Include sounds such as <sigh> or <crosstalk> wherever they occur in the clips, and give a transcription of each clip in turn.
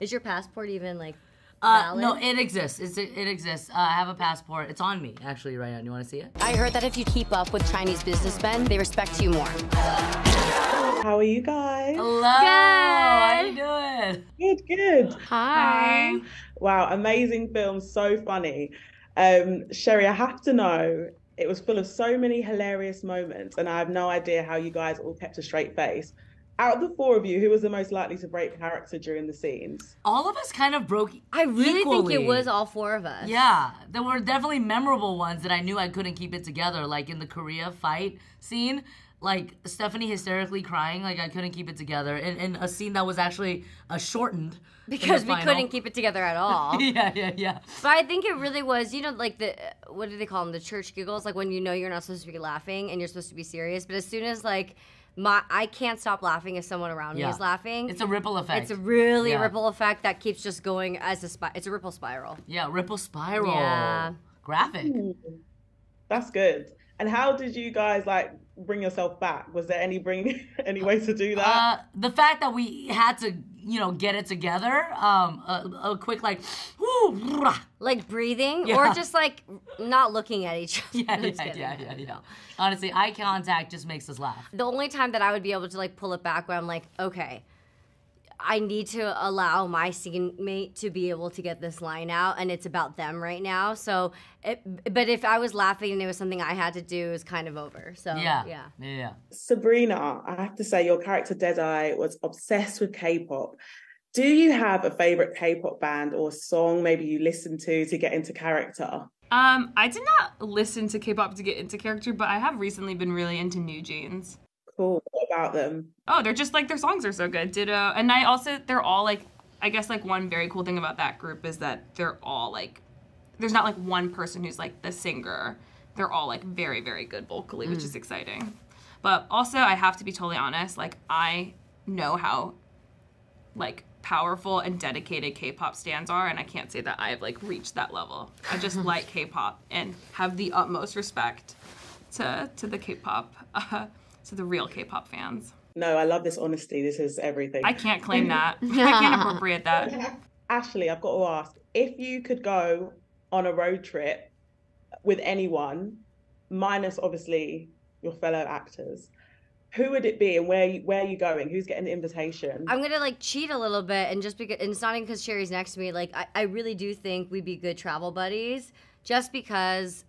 Is your passport even like Uh, valid? no, it exists. It's, it, it exists. Uh, I have a passport. It's on me, actually, right now. You want to see it? I heard that if you keep up with Chinese businessmen, they respect you more. How are you guys? Hello. How are you doing? Good, good. Hi. Wow, amazing film, so funny. Um, Sherry, I have to know, it was full of so many hilarious moments, and I have no idea how you guys all kept a straight face. Out of the four of you, who was the most likely to break character during the scenes? All of us kind of broke I really equally. think it was all four of us. Yeah, there were definitely memorable ones that I knew I couldn't keep it together, like in the Korea fight scene. Like Stephanie hysterically crying, like I couldn't keep it together, and, and a scene that was actually uh, shortened Because we final. couldn't keep it together at all. <laughs> yeah, yeah, yeah. But I think it really was, you know, like the what do they call them? The church giggles, like when you know you're not supposed to be laughing and you're supposed to be serious. But as soon as like my I can't stop laughing if someone around Yeah. me is laughing. It's a ripple effect. It's a really Yeah. ripple effect that keeps just going as a spi- It's a ripple spiral. yeah, ripple spiral. Yeah. Graphic. That's good. And how did you guys like bring yourself back? Was there any bring <laughs> any way to do that? Uh, the fact that we had to, you know, get it together, um, a, a quick like, whoo. Like breathing Yeah. or just like not looking at each <laughs> other. yeah, I'm yeah, yeah, yeah, yeah. Honestly, eye contact just makes us laugh. The only time that I would be able to like pull it back where I'm like, okay, I need to allow my scene mate to be able to get this line out, and it's about them right now. So, it, but if I was laughing and it was something I had to do, it was kind of over. So, Yeah, yeah. yeah, yeah. Sabrina, I have to say your character Deadeye was obsessed with K-pop. Do you have a favorite K-pop band or song maybe you listen to to get into character? Um, I did not listen to K-pop to get into character, but I have recently been really into NewJeans. Cool. What about them? Oh, they're just like their songs are so good. Ditto. And I also they're all like I guess like one very cool thing about that group is that they're all like there's not like one person who's like the singer. They're all like very very good vocally, which is exciting. But also I have to be totally honest, like I know how like powerful and dedicated K-pop stands are and I can't say that I've like reached that level. I just <laughs> like K-pop and have the utmost respect to to the K-pop uh, <laughs> to the real K-pop fans. No, I love this honesty. This is everything. I can't claim <laughs> that. I can't appropriate that. <laughs> Ashley, I've got to ask if you could go on a road trip with anyone, minus obviously your fellow actors, who would it be and where you, where are you going? Who's getting the invitation? I'm gonna like cheat a little bit, and just because, and it's not even because Sherry's next to me. Like, I, I really do think we'd be good travel buddies, just because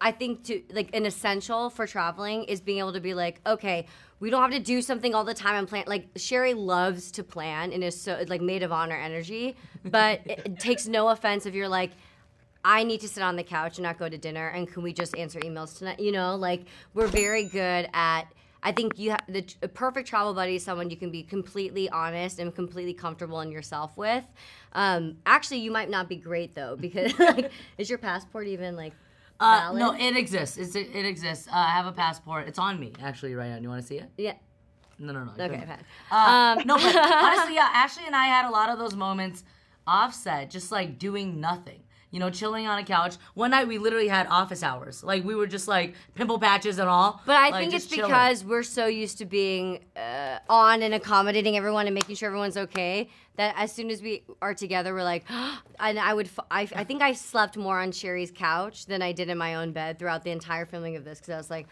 I think to like an essential for traveling is being able to be like, okay, we don't have to do something all the time and plan. Like Sherry loves to plan and is so like maid of honor energy, but it, <laughs> it takes no offense if you're like. I need to sit on the couch and not go to dinner, and can we just answer emails tonight? You know, like we're very good at. I think you have the a perfect travel buddy is someone you can be completely honest and completely comfortable in yourself with. Um, actually, you might not be great though because <laughs> like, is your passport even like Uh, no, it exists. It's, it, it exists. Uh, I have a passport. It's on me, actually, right now. Do You want to see it? yeah. No, no, no. Okay, fine. Uh, Um, no, but <laughs> honestly, yeah, Ashley and I had a lot of those moments offset, just like doing nothing. You know, chilling on a couch. One night we literally had office hours. Like we were just like pimple patches and all. But I like, think it's chilling. because we're so used to being uh, on and accommodating everyone and making sure everyone's okay that as soon as we are together, we're like, <gasps> and I would, f- I, I think I slept more on Sherry's couch than I did in my own bed throughout the entire filming of this because I was like,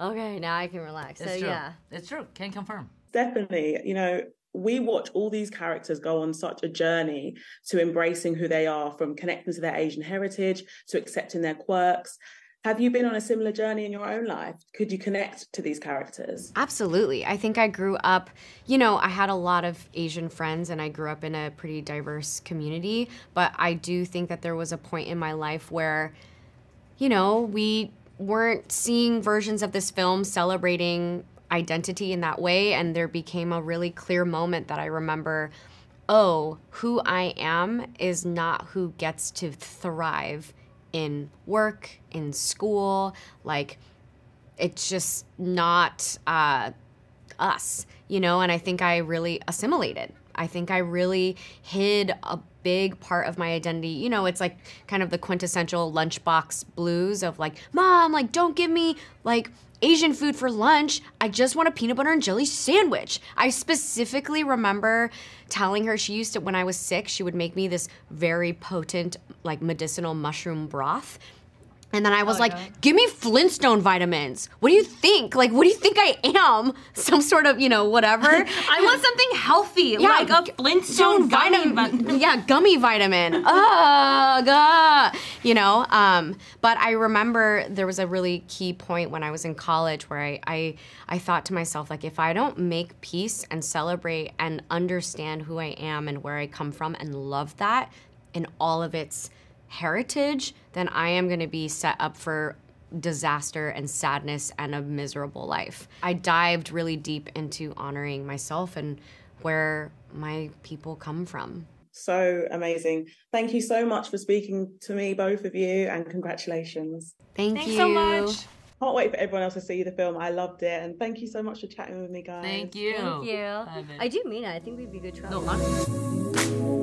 okay, now I can relax. It's so true. yeah. It's true. Can confirm. Definitely. You know, we watch all these characters go on such a journey to embracing who they are, from connecting to their Asian heritage to accepting their quirks. Have you been on a similar journey in your own life? Could you connect to these characters? Absolutely. I think I grew up, you know, I had a lot of Asian friends and I grew up in a pretty diverse community, but I do think that there was a point in my life where, you know, we weren't seeing versions of this film celebrating identity in that way and there became a really clear moment that I remember oh, who I am is not who gets to thrive in work, in school, like it's just not uh, us, you know? And I think I really assimilated. I think I really hid a big part of my identity. You know, it's like kind of the quintessential lunchbox blues of like, mom, like, don't give me like Asian food for lunch. I just want a peanut butter and jelly sandwich. I specifically remember telling her she used to, when I was sick, she would make me this very potent, like medicinal mushroom broth. And then I was like, give me Flintstone vitamins. What do you think? Like, what do you think I am? <laughs> Some sort of, you know, whatever. <laughs> I want something healthy, like a Flintstone vitamin. <laughs> yeah, gummy vitamin. Ugh, ugh. you know. Um, but I remember there was a really key point when I was in college where I, I I thought to myself like, if I don't make peace and celebrate and understand who I am and where I come from and love that in all of its heritage, then I am going to be set up for disaster and sadness and a miserable life. I dived really deep into honoring myself and where my people come from. So amazing. Thank you so much for speaking to me, both of you, and congratulations. Thank Thanks you so much. Can't wait for everyone else to see the film. I loved it. And thank you so much for chatting with me, guys. Thank you. Thank you. I do mean it. I think we'd be good No, travelers. honestly.